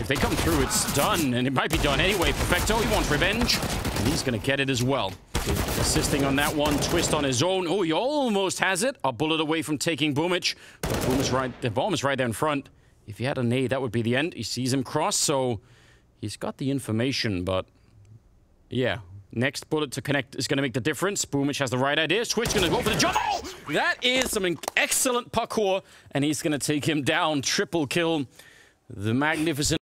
If they come through, it's done, and it might be done anyway. Perfecto, he wants revenge, and he's going to get it as well. Assisting on that one, Twistzz on his own. Oh, he almost has it. A bullet away from taking Boomich. But Boom is right, the bomb is right there in front. If he had a nade, that would be the end. He sees him cross, so he's got the information, but yeah. Next bullet to connect is going to make the difference. Boomich has the right idea. Twistzz going to go for the jump. Oh! That is some excellent parkour, and he's going to take him down. Triple kill. The magnificent.